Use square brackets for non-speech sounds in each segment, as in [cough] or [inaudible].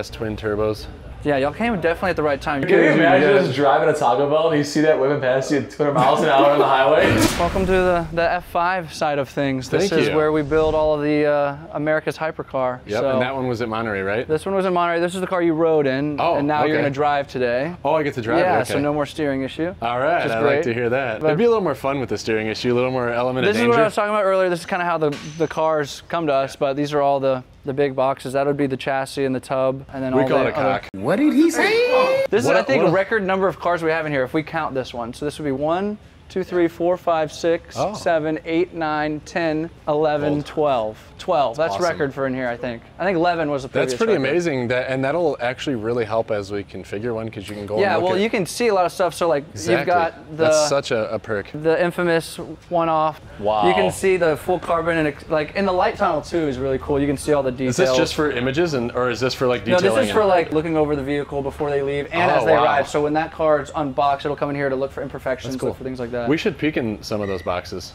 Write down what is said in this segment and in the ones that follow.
ass twin turbos. Yeah, y'all came definitely at the right time. Can you imagine Yeah. just driving a Taco Bell and you see that whipping past you at 200 miles an hour on the highway? Welcome to the, the F5 side of things. This Thank is you. where we build all of the uh, America's hypercar. Yep, So and that one was at Monterey, right? this one was in Monterey. This is the car you rode in, Oh, and now you're going to drive today. Oh, I get to drive it. yeah, okay. so no more steering issue. All right, I great. like to hear that. But- It'd be a little more fun with the steering issue, a little more element of danger. This of is what. I was talking about earlier. This is kind of how the, the cars come to us, but these are all the, the big boxes. That would be the chassis and the tub, and then we all call the a other- cock. What did he say? This What is, a- I think, a a- record number of cars we have in here if we count this one. So this would be one, two, three, four, five, six, Oh. seven, eight, nine, 10, 11, Bold. 12. 12. That's awesome. record for in here, I think. I think 11 was the previous That's pretty record. amazing. That and that'll actually really help as we configure one because you can go. Yeah, and look well, you can see a lot of stuff. So, like, Exactly. you've got the. That's such a, a perk. the infamous one-off. Wow. You can see the full carbon and like in the light tunnel too is really cool. You can see all the details. Is this just for images and or is this for like no, this is for like looking over the vehicle before they leave and Oh, as they wow. arrive. So when that car is unboxed, it'll come in here to look for imperfections, cool. look for things like that. We should peek in some of those boxes.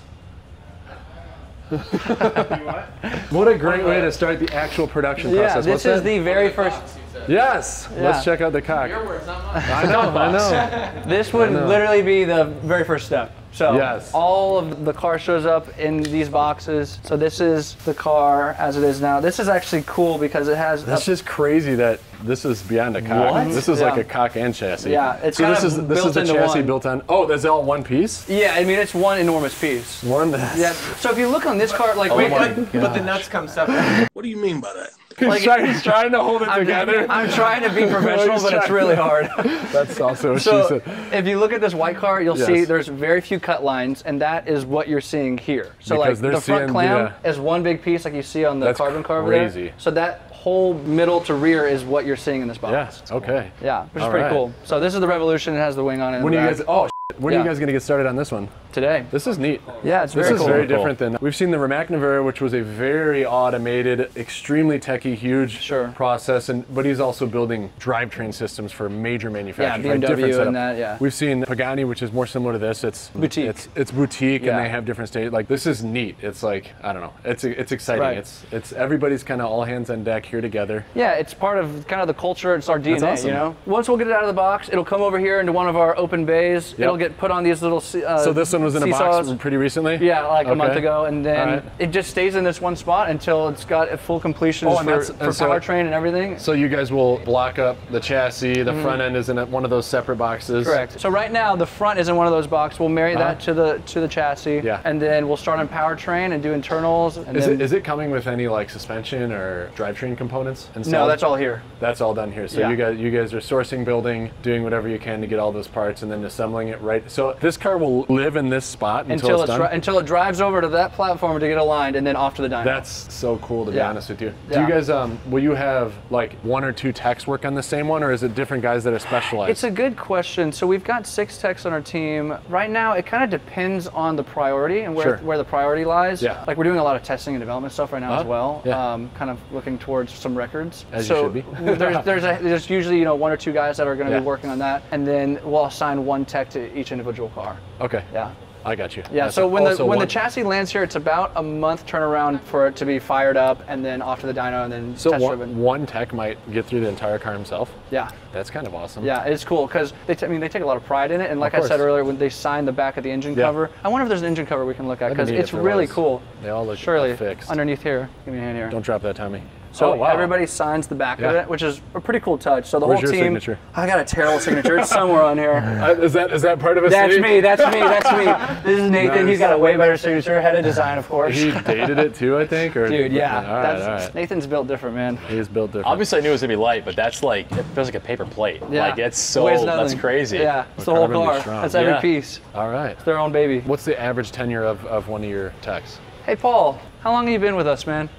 [laughs] what a great way to start the actual production yeah, process. this What's is that? the very first. Yes. Yeah. Let's check out the cock. I know. I know. This would know. literally be the very first step. So Yes. all of the car shows up in these boxes. So this is the car as it is now. This is actually cool because it has. That's a- just crazy that this is beyond a cock. What? This is like a cock and chassis. Yeah, it's so kind this of is this built is the chassis one. built on. Oh, that's all one piece. yeah, I mean it's one enormous piece. One. That's, [laughs] Yeah. So if you look on this car, like Oh we, my But the nuts come separate. What do you mean by that? He's, trying, he's trying to hold it I'm, together. I'm trying to be [laughs] professional, but it's really hard. [laughs] That's also what So she said. if you look at this white car, you'll see there's very few cut lines, and that is what you're seeing here. So Because like the front clam yeah. is one big piece, like you see on the That's carbon car over there. crazy. So that whole middle to rear is what you're seeing in this box. Yeah. Okay. Yeah, which is All pretty right. cool. So this is the Revolution. It has the wing on it. When are you guys? Oh, shit. when are you guys gonna get started on this one? Today? This is neat. Yeah, it's very This is cool. very different than we've seen the Rimac Nevera, which was a very automated, extremely techy, huge Sure. process, and but he's also building drivetrain systems for major manufacturers. Yeah, right? Different BMW setup. and that, yeah. We've seen Pagani, which is more similar to this. It's Boutique. It's it's boutique, Yeah. and they have different stages. Like this is neat. It's like I don't know. It's it's exciting. Right. It's it's everybody's kind of all hands on deck here together. Yeah, it's part of kind of the culture. It's our DNA, awesome. you know. Once we'll get it out of the box, it'll come over here into one of our open bays. It'll get put on these little. Uh, So this one was in a box seesaws. pretty recently. Yeah, like a month Okay. ago, and then Alright. it just stays in this one spot until it's got a full completion Oh, and for, that's- for and so- powertrain and everything. So you guys will block up the chassis. The front end is in one of those separate boxes. Mm-hmm. Correct. So right now the front is in one of those boxes. We'll marry that to the to the chassis, Uh-huh. Yeah. and then we'll start on powertrain and do internals. And Is then, it, is it coming with any like suspension or drivetrain components? no, installed? that's all here. That's all done here. So Yeah. you guys, you guys are sourcing, building, doing whatever you can to get all those parts, and then assembling it right. So this car will live in this spot until, Until it's it's done. until it drives over to that platform to get aligned, and then off to the dyno. That's so cool to be Yeah. honest with you. Do Yeah. you guys, um, will you have like one or two techs work on the same one, or is it different guys that are specialized? It's a good question. So we've got six techs on our team. Right now, it kind of depends on the priority and where, Sure. where the priority lies. Yeah. Like we're doing a lot of testing and development stuff right now as Uh-huh. well. Yeah. Um, kind of looking towards some records. As you so should be. [laughs] there's there's, a, there's usually you know one or two guys that are going to Yeah. be working on that, and then we'll assign one tech to each individual car. okay. Yeah. I got you. Yeah, That's so when the when the chassis lands here, it's about a month turnaround for it to be fired up, and then off to the dyno, and then so test one, driven. one tech might get through the entire car himself. Yeah. That's kind of awesome. Yeah, it's cool because they. T- I mean, they take a lot of pride in it, and like I said earlier, when they sign the back of the engine Yeah. cover, I wonder if there's an engine cover we can look at because it's really was. cool. They all look Surely fixed. underneath here. Give me a hand here. Don't drop that, Tommy. So Oh, wow. everybody signs the back of it, which is a pretty cool touch. So the Where's whole your team. signature? I got a terrible signature. It's somewhere on here. [laughs] Uh, is that is that part of a That's sleeve? me. That's me. That's me. This is Nathan. Nice. He's got a way better signature. Head of design, of course. He dated it too, I think. Or Dude, yeah. All right, that's, all right. Nathan's built different, man. He is built different. Obviously, I knew it was gonna be light, but that's like it feels like a paper plate. Yeah. Like it's so Weighs that's crazy. Yeah, it's the whole car. That's every Yeah. piece. all right. It's their own baby. What's the average tenure of, of one of your techs? Hey, Paul, how long have you been with us, man?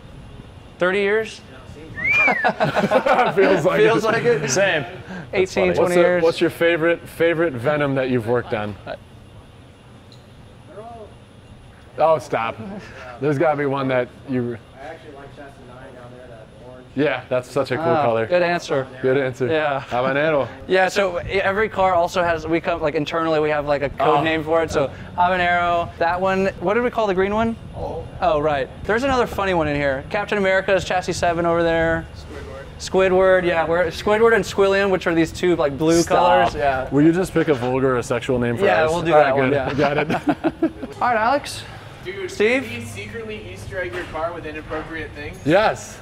30 years? [laughs] Feels like Feels it. like it. Same. 18, 20 What's, the- years. what's your favorite favorite Venom that you've worked on? Oh, stop. There's got to be one that you. I actually like chassis 9 down there, that orange. Yeah, that's such a cool Ah, color. Good answer. Good answer. Yeah. Habanero. [laughs] Yeah, so every car also has, we come, like internally, we have like a code Oh. name for it. So Habanero, that one, what did we call the green one? Oh. Oh, right. There's another funny one in here. Captain America's chassis 7 over there. Squidward, Squidward, yeah, we're Squidward and Squilliam, which are these two like blue Stop. colors. Yeah. Will you just pick a vulgar or sexual name for Yeah, us? we'll do All that one, good. yeah. [laughs] Got it. All right, Alex. Dude, Steve? Can you secretly Easter egg your car with inappropriate things? yes.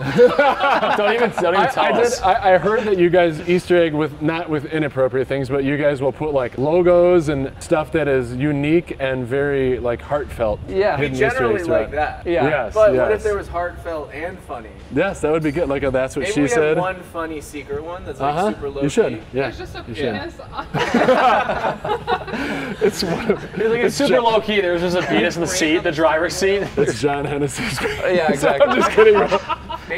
Don't even, don't even I, tell I did. I, I heard that you guys Easter egg with not with inappropriate things, but you guys will put like logos and stuff that is unique and very like heartfelt. Yeah. We hidden Easter generally eggs like that. Yeah. Yes. But yes. what if there was heartfelt and funny? Yes, that would be good. Like a, that's what Maybe she we said. have one funny secret one that's like uh-huh. super low You should. key. Yeah. There's just a you should. penis. [laughs] It's one of, It's super low key. There's just a penis in the seat, the driver's seat. it's John Hennessey's. [laughs] Yeah, exactly. I'm just kidding.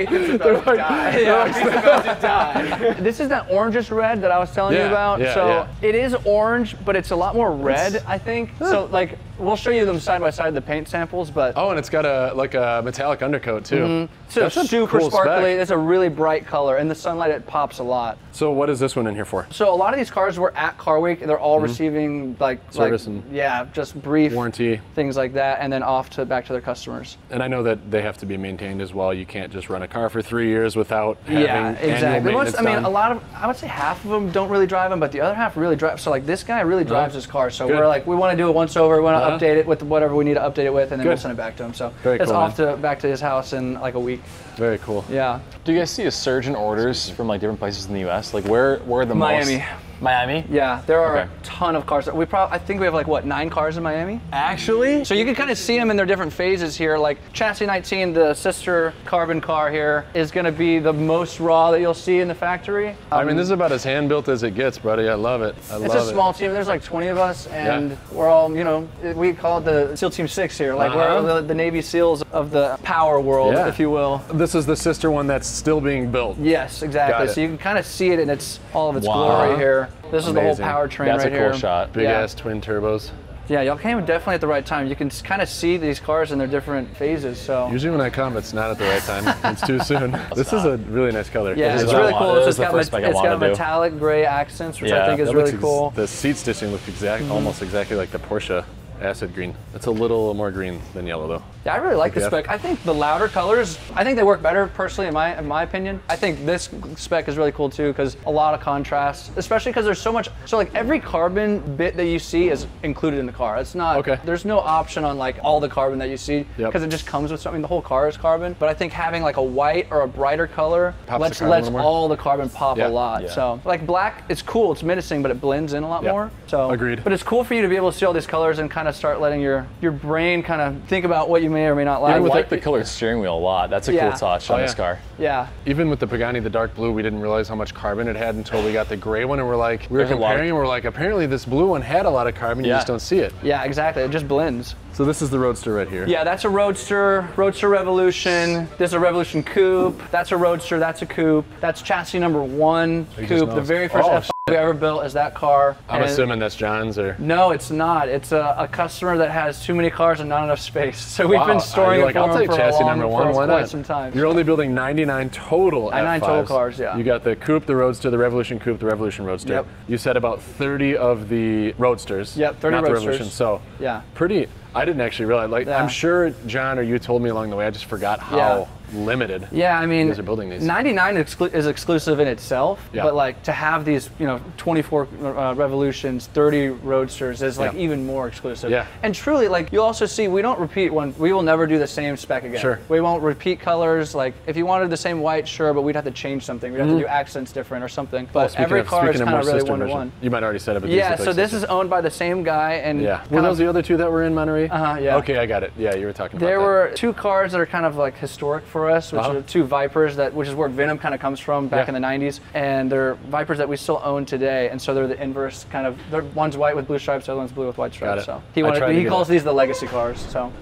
[laughs] bro. Nathan's about to die. Yeah. He's about to die. This is that orangish red that I was telling you about. yeah, so yeah. it is orange, but it's a lot more red, I think. So like we'll show you them side by side, the paint samples, but Oh, and it's got a like a metallic undercoat too. so That's a super cool sparkly. spec. It's a really bright color. In the sunlight, it pops a lot. So what is this one in here for? So a lot of these cars were at Car Week. They're all receiving like. Service like, and yeah, just brief Warranty. things like that, and then off to back to their customers. And I know that they have to be maintained as well. You can't just run a car for three years without having Yeah, exactly. Most, maintenance I mean, done. a lot of I would say half of them don't really drive them, but the other half really drive. So like this guy really drives his car. So Good. we're like we want to do it once over. We want to Uh-huh. Uh-huh. update it with whatever we need to update it with, and then we'll send it back to him. So Very it's cool, off to back to his house in like a week. Very cool. Yeah. Do you guys see a surge in orders from like different places in the U.S.? Like where, where are the Miami. most? Miami. Yeah, there are Okay. a ton of cars. We probably I think we have like what nine cars in Miami. Actually. So you can kind of see them in their different phases here. Like chassis 19, the sister carbon car here, is going to be the most raw that you'll see in the factory. I mean, this is about as hand built as it gets, buddy. I love it. I It's love a small team. There's like 20 of us, and Yeah. we're all, you know, we call it the SEAL Team Six here. Like Uh-huh. we're the, the Navy SEAls of the power world, Yeah. if you will. This is the sister one that's still being built. Yes, exactly. So you can kind of see it in its all of its Wow. glory here. This is the Amazing. whole powertrain That's right a cool here. shot. Big Yeah. ass twin turbos. Yeah, y'all came definitely at the right time. You can kind of see these cars in their different phases. So Usually when I come, it's not at the right time. [laughs] It's too soon. this is a really nice color. yeah, This it's is what I really cool. this It's is the got, first met- spec I it's got wanna do. metallic gray accents, which I think is really ex- cool. The seat stitching looks exact, mm-hmm. almost exactly like the Porsche acid green. It's a little more green than yellow though. Yeah, I really like the Yeah. spec. I think the louder colors, I think they work better personally in my in my opinion. I think this spec is really cool too because a lot of contrast, especially because there's so much. So like every carbon bit that you see is included in the car. It's not. Okay. There's no option on like all the carbon that you see Yep. because it just comes with something. The whole car is carbon, but I think having like a white or a brighter color Pops the lets a lets all the carbon pop Yeah. a lot. Yeah. So like black, it's cool. It's menacing, but it blends in a lot Yeah. more. So Agreed. But it's cool for you to be able to see all these colors and kind of start letting your your brain kind of think about what you may or may not like. I like the colored steering wheel a lot. That's a Yeah. cool touch Oh, on this yeah. car. Yeah. Even with the Pagani, the dark blue, we didn't realize how much carbon it had until we got the gray one, and we're like, we were There's a lot of- comparing, and we're like, apparently this blue one had a lot of carbon. You just don't see it. Yeah, exactly. It just blends. So this is the Roadster right here. Yeah, that's a Roadster, Roadster Revolution. This is a Revolution Coupe. That's a Roadster, that's a Coupe. That's chassis number one He Coupe. The very first Oh, F we ever built is that car. I'm And- assuming that's John's or. No, it's not. It's a, a customer that has too many cars and not enough space. [laughs] So we've Wow. been storing it like, for I'll take chassis number one. Why quite not? some time. You're only building 99 total 99 F5s. total cars, yeah. You got the Coupe, the Roadster, the Revolution Coupe, the Revolution Roadster. Yep. You said about 30 of the Roadsters. Yep, 30 not the Roadsters. Revolution. So Yeah. pretty. I didn't actually realize. Like Yeah. I'm sure John or you told me along the way. I just forgot how Yeah. Limited. Yeah, I mean, are building these. 99 exclu- is exclusive in itself, Yeah. but like to have these, you know, 24 uh, Revolutions, 30 Roadsters is like Yeah. even more exclusive. Yeah. And truly, like you'll also see, we don't repeat one. We will never do the same spec again. Sure. We won't repeat colors. Like if you wanted the same white, sure, but we'd have to change something. We'd have to do accents different or something. But Well, Mm-hmm. every of, car is kind of really one to one. You might already said it, but Yeah. So this is owned by the same guy, and Yeah. Were those of- the other two that were in Monterey? Uh-huh, yeah. Okay, I got it. Yeah, you were talking about There were two cars that are kind of like historic for us, which Uh-huh. are two Vipers that, which is where Venom kind of comes from back Yeah. in the '90s, and they're Vipers that we still own today, and so they're the inverse kind of. They're, one's white with blue stripes, the other one's blue with white stripes. it. So he wanted, he calls it. these the legacy cars. So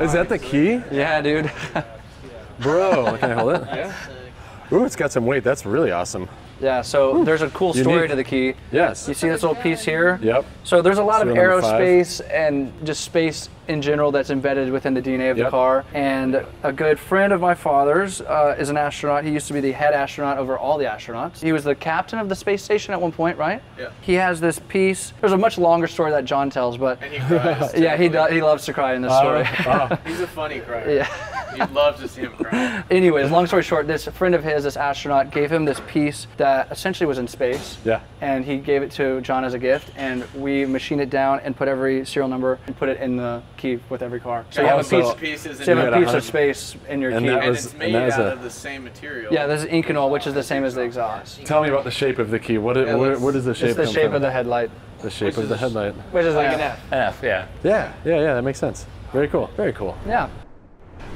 Is that the key? yeah, dude. [laughs] Bro, can I hold it? Yeah. Ooh, it's got some weight. That's really awesome. yeah. So there's a cool story Unique. to the key. Yes. You see this little piece here? Yep. So there's a lot of Serial number five. aerospace and just space in general that's embedded within the DNA of the car. And a good friend of my father's uh, is an astronaut. He used to be the head astronaut over all the astronauts. He was the captain of the space station at one point, right? Yeah. He has this piece. There's a much longer story that John tells, but And he cries. [laughs] yeah, he does, he loves to cry in this story. Oh, [laughs] He's a funny crier. yeah. You'd love to see him cry. [laughs] Anyways, long story short, this friend of his, this astronaut, gave him this piece that essentially was in space. Yeah. And he gave it to John as a gift, and we machined it down and put every serial number and put it in the key with every car. So you have a piece, pieces so you have a piece of space in your And key. that and was- it's made that was out a- of the same material. yeah, this is Inconel, which is the same as the exhaust. Tell me about the shape of the key. What, it, Yeah, where, let's- where does the shape It's the come shape from? of the headlight, the shape Which of is the headlight. which is Like like an F. F, yeah. Yeah, yeah, yeah. That makes sense. Very cool. Very cool. Yeah.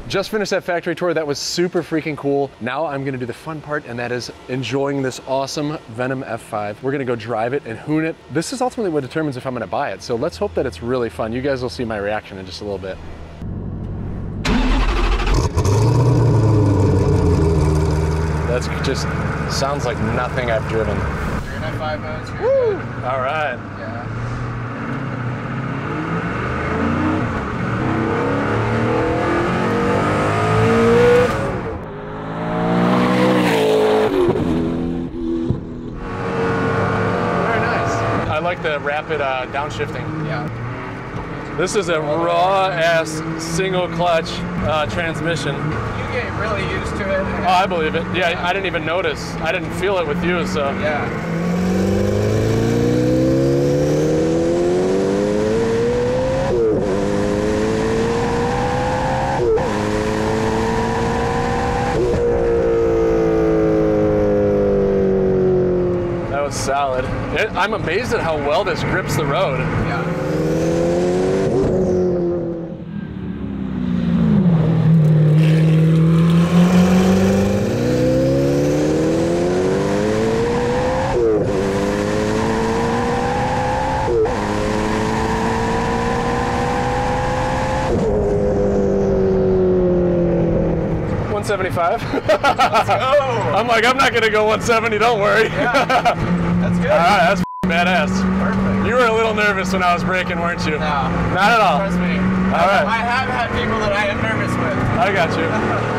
Just finished that factory tour. That was super freaking cool. Now I'm gonna do the fun part, and that is enjoying this awesome Venom F5. We're gonna go drive it and hoon it. This is ultimately what determines if I'm gonna buy it. So let's hope that it's really fun. You guys will see my reaction in just a little bit. That's just sounds like nothing I've driven. You're in F5 modes. All right. Yeah. Very nice. I like the rapid uh, downshifting. Yeah. This is a raw ass single clutch uh, transmission. You get really used to it. Oh, I believe it. Yeah, I didn't even notice. I didn't feel it with you, so. Yeah. That was solid. It, I'm amazed at how well this grips the road. Yeah. [laughs] I'm like, I'm not gonna go 170. Don't worry. [laughs] That's good. All right, that's badass. Perfect. You were a little nervous when I was braking, weren't you? No. Not at all. Trust me. All right. I have had people that I am nervous with. I got you. [laughs]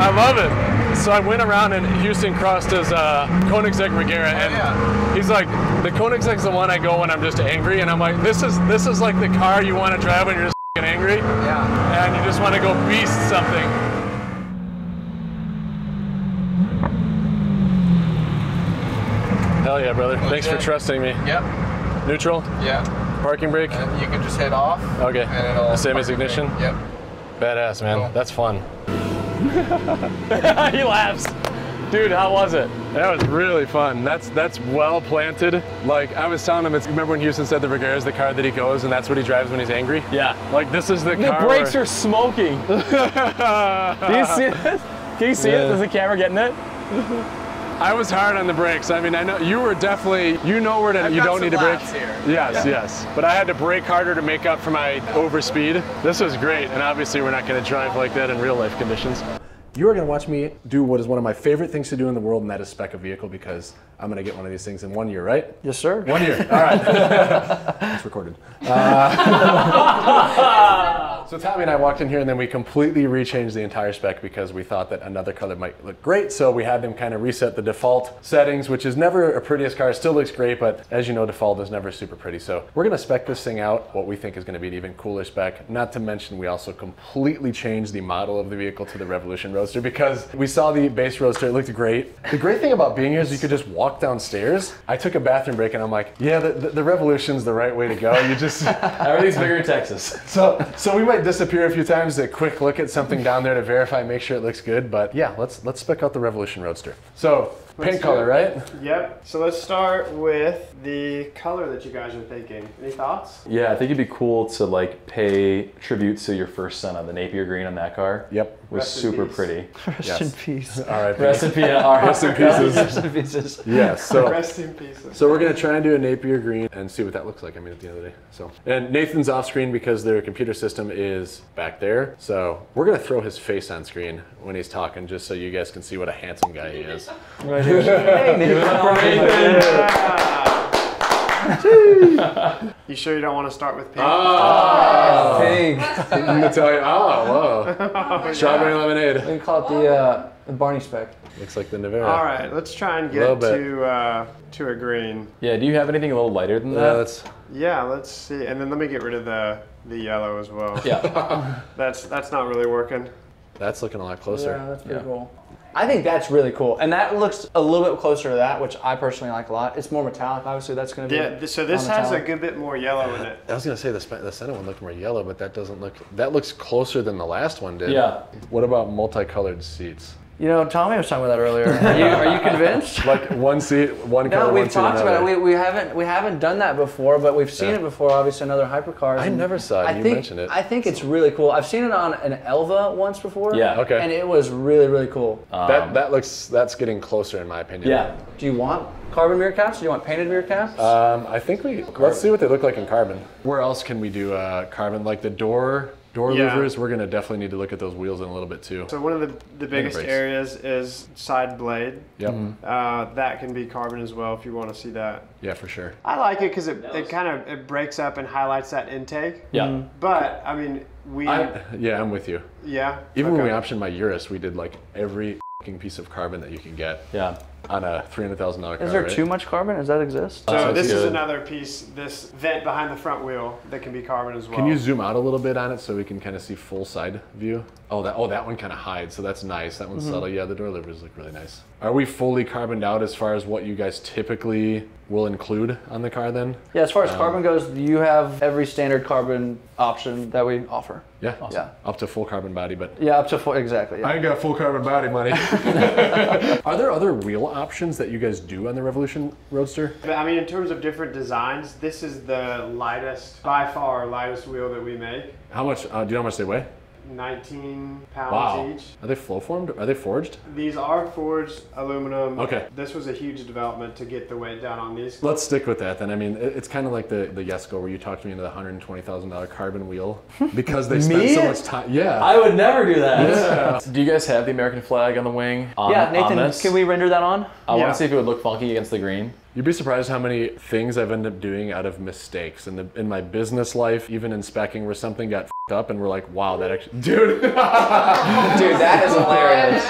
I love it. So I went around and Houston Crosta's uh, Koenigsegg Regera, and yeah. he's like, the Koenigsegg's the one I go when I'm just angry, and I'm like, this is this is like the car you want to drive when you're just fing angry, Yeah. and you just want to go beast something. Hell yeah, brother! Thanks for trusting me. Yep. Neutral, Yeah. parking brake. And you can just hit off. Okay. And it'll The same as ignition? brake. Yep. Badass, man. Cool. That's fun. [laughs] he laughs. Dude, how was it? That was really fun. That's that's well planted. Like I was telling him, it's remember when Houston said the Regera is the car that he goes, and that's what he drives when he's angry. Yeah. Like this is the, The car. The brakes are smoking. [laughs] Do you see this? Can you see Yeah. it? Is the camera getting it? I was hard on the brakes. I mean, I know you were definitely. You know where to. I've you don't need to brake. laps here. Yes, yes. But I had to brake harder to make up for my overspeed. This was great, and obviously we're not going to drive like that in real life conditions. You are going to watch me do what is one of my favorite things to do in the world, and that is spec a vehicle because I'm going to get one of these things in one year, right? Yes, sir. One year. [laughs] All right. [laughs] it's recorded. Uh, [laughs] so Tommy and I walked in here and then we completely rechanged the entire spec because we thought that another color might look great. So we had them kind of reset the default settings, which is never a prettiest car. It still looks great, but as you know, default is never super pretty. So we're gonna spec this thing out, what we think is gonna be an even cooler spec. Not to mention, we also completely changed the model of the vehicle to the Revolution Roadster because we saw the base Roadster, it looked great. The great thing about being here is you could just walk downstairs. I took a bathroom break and I'm like, yeah, the, the, the Revolution's the right way to go. You just, [laughs] Everything's bigger in Texas. so, so we disappear a few times to quick look at something down there to verify, make sure it looks good. But yeah, let's let's spec out the Revolution Roadster. So paint color, it. right? Yep. So let's start with the color that you guys are thinking. Any thoughts? Yeah, I think it'd be cool to like pay tribute to your first son on the Napier green on that car. Yep. Was Rest in super peace. pretty. Rest in peace. All right. Recipe our Rest in pieces. Rest in pieces. Yes. So. [laughs] Rest in peace. So we're gonna try and do a Napier green and see what that looks like. I mean, at the end of the day. So and Nathan's off screen because their computer system is back there. So we're gonna throw his face on screen when he's talking, just so you guys can see what a handsome guy he is. Right here. hey, Nathan. [laughs] You sure you don't want to start with pink? Pink. Natalia. Oh, whoa. Strawberry lemonade. We call it the uh, The Barney spec. Looks like the Nevera. All right, let's try and get bit. to uh, to a green. Yeah, do you have anything a little lighter than Yeah, that? that's Yeah, let's see. And then let me get rid of the the yellow as well. yeah. [laughs] That's that's not really working. that's looking a lot closer. Yeah, that's pretty Yeah. cool. I think that's really cool, and that looks a little bit closer to that, which I personally like a lot. It's more metallic, obviously. That's going to be. Yeah. So this has a good bit more yellow in it. I was gonna say the the center one looked more yellow, but that doesn't look. That looks closer than the last one did. Yeah. What about multicolored seats? You know, Tommy was talking about that earlier. [laughs] Are you, are you convinced? [laughs] Like one seat, one color, No, we've seat, talked about it. We, we haven't we haven't done that before, but we've seen Yeah. it before. Obviously, in other hypercars. I never saw it. I You think, mentioned it. I think it's really cool. I've seen it on an Elva once before. Yeah. Okay. And it was really really cool. that that looks that's getting closer in my opinion. Yeah. Do you want carbon mirror caps? Do you want painted mirror caps? Um, I think we let's see what they look like in carbon. Where else can we do uh, carbon? Like the door door Yeah. louvers. We're gonna definitely need to look at those wheels in a little bit too. So one of the the biggest brakes. areas is side blade. Yep. Uh, that can be carbon as well if you want to see that. Yeah, for sure. I like it because it, it kind of it breaks up and highlights that intake. Yeah. But I mean, we I, yeah, I'm with you. yeah. Even when we optioned my Urus, we did like every fing piece of carbon that you can get Yeah. On a three hundred thousand dollar car. Is there right? too much carbon? Does that exist? So Sounds this is good. another piece, this vent behind the front wheel that can be carbon as well. Can you zoom out a little bit on it so we can kind of see full side view? Oh, that oh that one kind of hides, so that's nice. That one's Mm-hmm. subtle. Yeah, the door louvers look really nice. Are we fully carboned out as far as what you guys typically will include on the car then? Yeah, as far Um, as carbon goes, you have every standard carbon option that we offer. Yeah. Yeah. Up to full carbon body, but Yeah, up to four, exactly. Yeah. I ain't got full carbon body money. [laughs] [laughs] Are there other wheel options that you guys do on the Revolution Roadster? I mean, in terms of different designs, this is the lightest, by far, lightest wheel that we make. How much? Uh, do you know how much they weigh? 19 pounds Wow. each. Are they flow formed? Are they forged? These are forged aluminum. Okay. This was a huge development to get the weight down on these. Let's stick with that then. I mean, it's kind of like the the Jesko where you talked me into the hundred and twenty thousand dollar carbon wheel [laughs] because they spent so much time. Yeah. I would never do that. [laughs] Do you guys have the American flag on the wing? On, Yeah, on Nathan, this? can we render that on? I want to see if it would look funky against the green. You'd be surprised how many things I've ended up doing out of mistakes in the in my business life, even in specking, where something got fed up and we're like, wow, that actually, [laughs] dude, Dude, that is hilarious.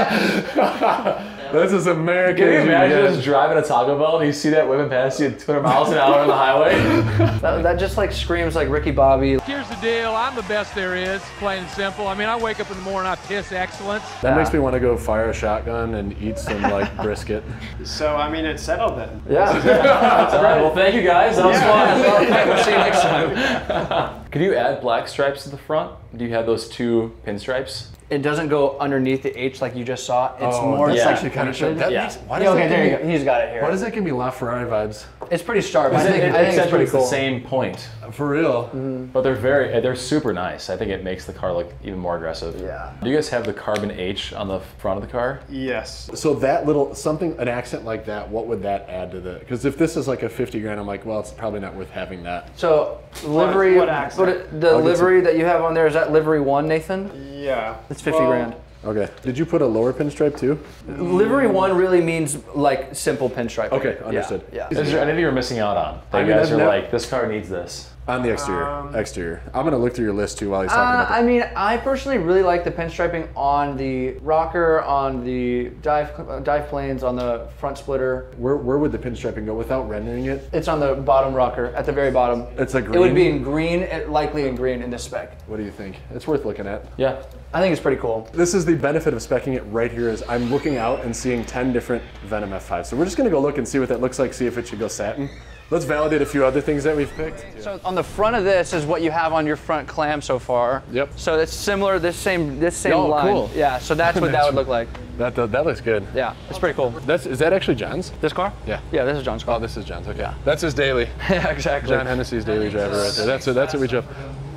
[laughs] this is American. Can you imagine genius. just driving a Taco Bell and you see that woman pass you at 200 miles an hour on the highway? [laughs] that, that just like screams like Ricky Bobby. Here's the deal. I'm the best there is, plain and simple. I mean, I wake up in the morning, I piss excellence. That makes me want to go fire a shotgun and eat some like [laughs] brisket. So, I mean, it's settled then. Yeah. [laughs] All right, well, thank you guys. That was fun. we'll see you next time. Could you add black stripes to the front? Do you have those two pinstripes? It doesn't go underneath the H like you just saw. It's oh, more that's yeah. actually kind of pointed. That Yeah. makes, why Yeah, does okay, there you give go. me, He's got it here. Why does that give me LaFerrari vibes? It's pretty sharp. I think, It- I think it's essentially pretty it's cool. the same point, uh, For real? Mm-hmm. but they're very, they're super nice. I think it makes the car look even more aggressive. Yeah. Do you guys have the carbon H on the front of the car? Yes. So that little something, an accent like that, what would that add to the? Because if this is like a fifty grand, I'm like, well, it's probably not worth having that. So livery, what accent? but it- the I'll get livery that you have on there is that livery one, Nathan? Yeah. It's 50 Well, grand. Okay. Did you put a lower pinstripe too? Livery one really means like simple pinstripe. Okay, understood. Yeah. Is there anything you're missing out on? That I you mean, guys I've are nev- like, this car needs this. On the exterior. Um, exterior. I'm gonna look through your list too while he's talking Uh, about I mean, I personally really like the pinstriping on the rocker, on the dive uh, dive planes, on the front splitter. Where where would the pinstriping go without rendering it? It's on the bottom rocker, at the very bottom. It's like It would be in green, it- likely in green in this spec. What do you think? It's worth looking at. Yeah. I think it's pretty cool. This is the benefit of specking it right here is I'm looking out and seeing 10 different Venom F5. So we're just gonna go look and see what that looks like, see if it should go satin. Let's validate a few other things that we've picked. So on the front of this is what you have on your front clam so far. Yep. So it's similar, this same this same Oh, line. cool. Yeah. So that's what [laughs] that would look like. That, that, that looks good. Yeah. It's pretty cool. That's is that actually John's? This car? Yeah. Yeah. This is John's car. Oh, this is John's. Okay. That's his daily. [laughs] yeah. Exactly. John Hennessey's daily driver right there. That's what that's what we drove.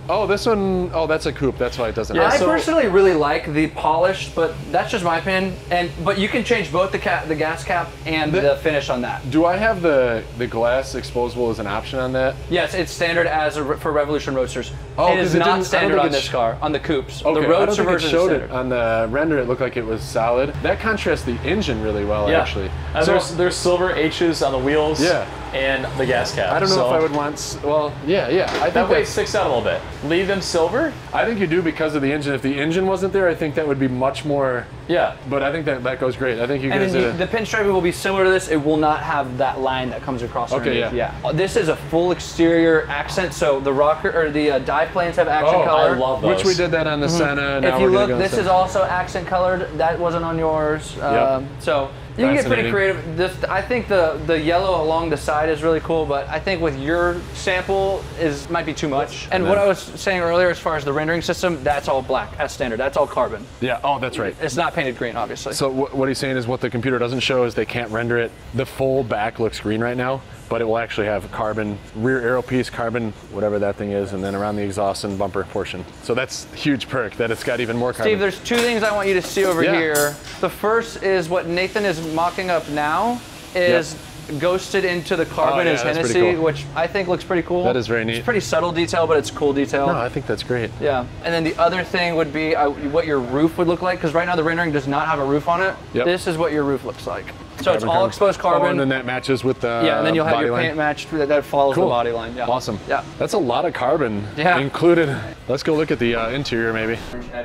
Oh, this one oh that's a coupe. That's why it doesn't. Yeah, I have- personally really like the polished, but that's just my opinion. And but you can change both the cap, the gas cap, and the, finish on that. Do I have the the glass exposable as an option on that? Yes, it's standard as a, for Revolution Roadsters. Oh, it is it not standard on this car, on the coupes. Okay, the Roadster version is showed it on the render. It looked like it was solid. That contrasts the engine really well, Yeah. actually. And So there's there's silver H's on the wheels. Yeah. And the gas cap. I don't know so if I would want. Well, yeah, yeah. I think That way it sticks out a little bit. Leave them silver. I think you do because of the engine. If the engine wasn't there, I think that would be much more. Yeah. But I think that that goes great. I think you And guys then did. the, a- the pinstriping will be similar to this. It will not have that line that comes across. Okay, underneath. yeah. Uh, This is a full exterior accent. So the rocker or the uh, dive planes have accent Oh, I color. I love those. Which we did that on the Senna. Now if you we're look, go this is also accent colored. That wasn't on yours. Um, so you can get pretty creative. This, I think the the yellow along the side is really cool, but I think with your sample is might be too much. And what I was saying earlier, as far as the rendering system, that's all black as standard. That's all carbon. Yeah. Oh, that's right. It's not painted green, obviously. So wh- what he's saying is what the computer doesn't show is they can't render it. The full back looks green right now, but it will actually have carbon rear aero piece, carbon whatever that thing is, and then around the exhaust and bumper portion. So that's a huge perk that it's got even more carbon. Steve, there's two things I want you to see over Yeah. here. The first is what Nathan is mocking up now is ghosted into the carbon Oh, yeah, as Hennessey, cool. which I think looks pretty cool. That is very neat. It's pretty subtle detail, but it's cool detail. no, I think that's great. Yeah, and then the other thing would be uh, what your roof would look like, because right now the rendering does not have a roof on it. Yep. This is what your roof looks like. So it's all carbon. exposed Oh, carbon. and then that matches with the yeah, and then you'll have your line. paint matched that, that follows Cool. the body line. Yeah. Awesome. Yeah. That's a lot of carbon Yeah. included. Let's go look at the uh, interior maybe.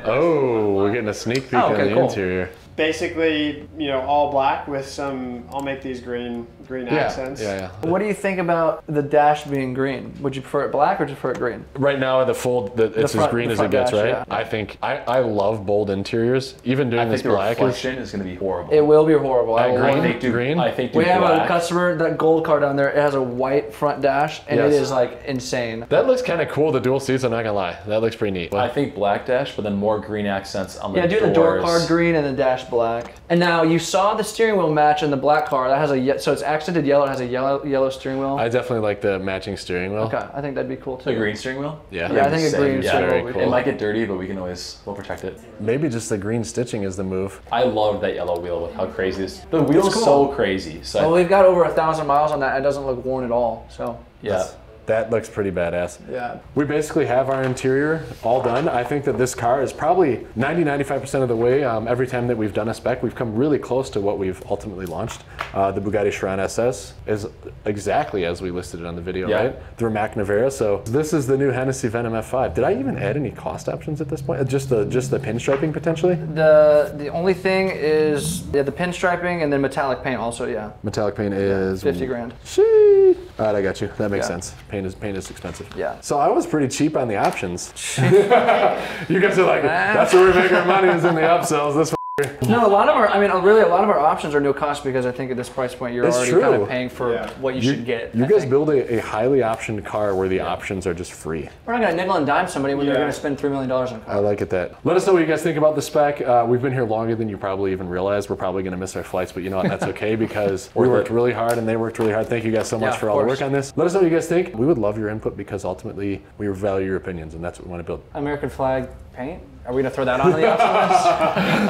Oh, we're getting a sneak peek Oh, on the cool. interior. Basically, you know, all black with some. I'll make these green green accents. Yeah, yeah. What do you think about the dash being green? Would you prefer it black or would you prefer it green? Right now, the full, the, it's front- as green the as it gets, dash, right? yeah. I think I, I love bold interiors. Even doing I this think the black is reflection is, going to be horrible. It will be horrible. I That green? I think do Green? I think do We have a customer, that gold car down there, it has a white front dash, and it Yes. is like insane. that looks kind of cool. The dual seats. I'm not gonna lie, that looks pretty neat. I think black dash, but then more green accents on the Yeah, do doors. the door card green and the dash black. And now you saw the steering wheel match in the black car. That has a ye- so it's accented yellow. It has a yellow yellow steering wheel. I definitely like the matching steering wheel. okay, I think that'd be cool too. The green steering wheel. Yeah. Yeah, I think a green yeah. steering wheel. cool. It might get dirty, but we can always we'll protect it. Maybe just the green stitching is the move. I love that yellow wheel with how crazy this. The wheel's cool. so crazy. So Well, we've got over a thousand miles on that. It doesn't look worn at all. So yeah. That looks pretty badass. yeah. We basically have our interior all done. I think that this car is probably 90 95% of the way. Um, every time that we've done a spec, we've come really close to what we've ultimately launched. Uh, the Bugatti Chiron SS is exactly as we listed it on the video, Yeah. right? The Rimac Nevera. So this is the new Hennessey Venom F5. Did I even add any cost options at this point? Uh, Just the just the pinstriping potentially? The the only thing is yeah, the pinstriping and then metallic paint also. Yeah, Metallic paint is 50 grand. Sheesh. All right, I got you. That makes Yeah. sense. Paint is paint is expensive. Yeah. So I was pretty cheap on the options. [laughs] [laughs] you guys are like, that's where we make our money is in the upsells. This No, a lot of our, I mean, really, a lot of our options are no cost because I think at this price point, you're It's already true. kind of paying for Yeah. what you, should get. You I guys think. build a, a highly optioned car where the options are just free. We're not going to nickel and dime somebody when they're going to spend $3 million on a car. I like it that. Let us know what you guys think about the spec. Uh, we've been here longer than you probably even realize. We're probably going to miss our flights, but you know what? That's okay [laughs] because we worked really hard and they worked really hard. Thank you guys so much Yeah, for of all the work on this. Let us know what you guys think. We would love your input because ultimately we value your opinions and that's what we want to build. American flag paint? Are we going to throw that on the [laughs] option list?